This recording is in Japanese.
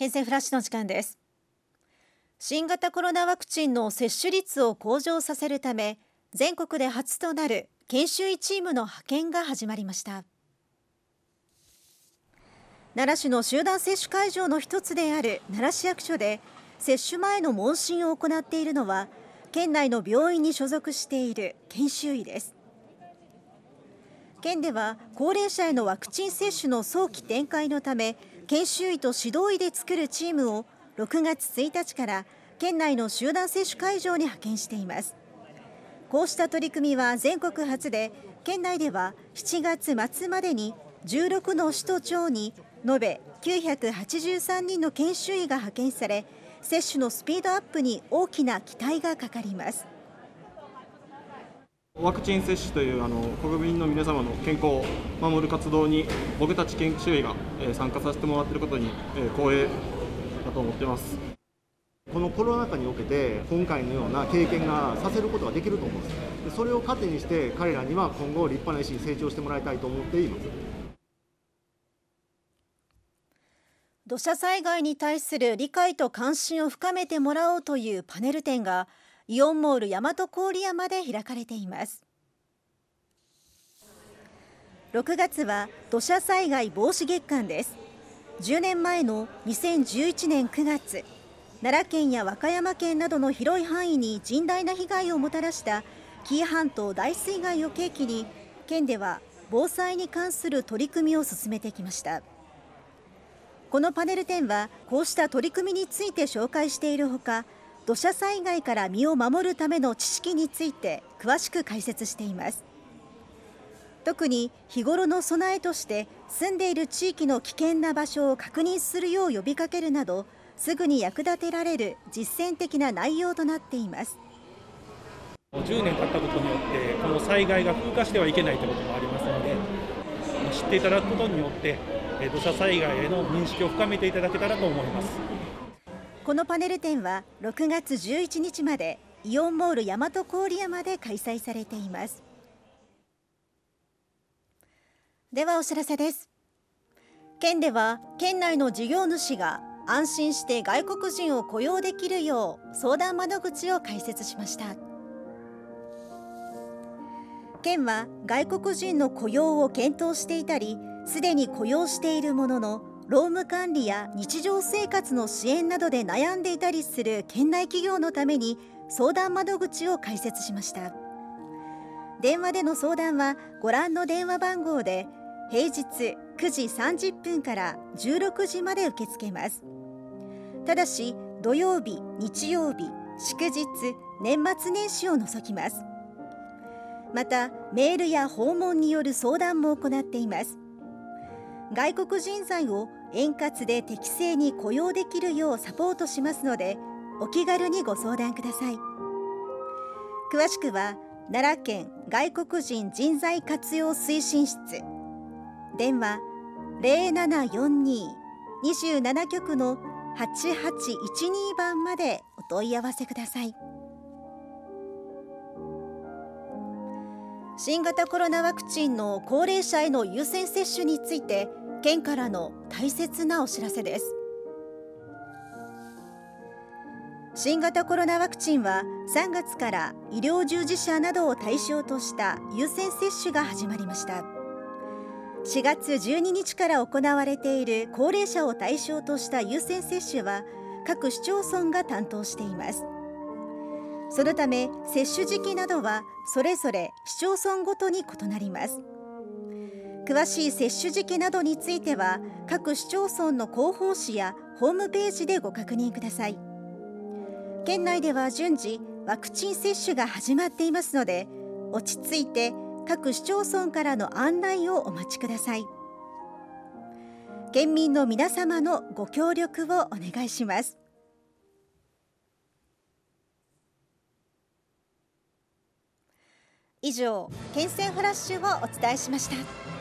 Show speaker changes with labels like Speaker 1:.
Speaker 1: 県政フラッシュの時間です。新型コロナワクチンの接種率を向上させるため全国で初となる研修医チームの派遣が始まりました。奈良市の集団接種会場の一つである奈良市役所で接種前の問診を行っているのは県内の病院に所属している研修医です。県では高齢者へのワクチン接種の早期展開のため研修医と指導医で作るチームを6月1日から県内の集団接種会場に派遣しています。こうした取り組みは全国初で県内では7月末までに16の市と町に延べ983人の研修医が派遣され接種のスピードアップに大きな期待がかかります。
Speaker 2: ワクチン接種というあの国民の皆様の健康を守る活動に僕たち研修医が、参加させてもらっていることに、光栄だと思ってます。
Speaker 3: このコロナ禍におけて今回のような経験がさせることができると思うんです。それを糧にして彼らには今後立派な医師に成長してもらいたいと思っています。
Speaker 1: 土砂災害に対する理解と関心を深めてもらおうというパネル展がイオンモール大和郡山で開かれています。6月は土砂災害防止月間です。10年前の2011年9月奈良県や和歌山県などの広い範囲に甚大な被害をもたらした紀伊半島大水害を契機に県では防災に関する取り組みを進めてきました。このパネル展はこうした取り組みについて紹介しているほか土砂災害から身を守るための知識について詳しく解説しています。特に日頃の備えとして住んでいる地域の危険な場所を確認するよう呼びかけるなどすぐに役立てられる実践的な内容となっています。
Speaker 4: 10年経ったことによってこの災害が風化してはいけないということもありますので知っていただくことによって土砂災害への認識を深めていただけたらと思います。
Speaker 1: このパネル展は6月11日までイオンモール大和郡山で開催されていますではお知らせです。県では県内の事業主が安心して外国人を雇用できるよう相談窓口を開設しました。県は外国人の雇用を検討していたりすでに雇用しているものの労務管理や日常生活の支援などで悩んでいたりする県内企業のために相談窓口を開設しました。電話での相談はご覧の電話番号で平日9時30分から16時まで受け付けます。ただし土曜日日曜日祝日年末年始を除きます。またメールや訪問による相談も行っています。外国人材を円滑で適正に雇用できるようサポートしますのでお気軽にご相談ください。詳しくは奈良県外国人人材活用推進室。電話0742-27局の8812番までお問い合わせください。新型コロナワクチンの高齢者への優先接種について県からの大切なお知らせです。新型コロナワクチンは3月から医療従事者などを対象とした優先接種が始まりました。4月12日から行われている高齢者を対象とした優先接種は各市町村が担当しています。そのため接種時期などはそれぞれ市町村ごとに異なります。詳しい接種時期などについては各市町村の広報誌やホームページでご確認ください。県内では順次ワクチン接種が始まっていますので落ち着いて各市町村からの案内をお待ちください県民の皆様のご協力をお願いします以上県政フラッシュをお伝えしました。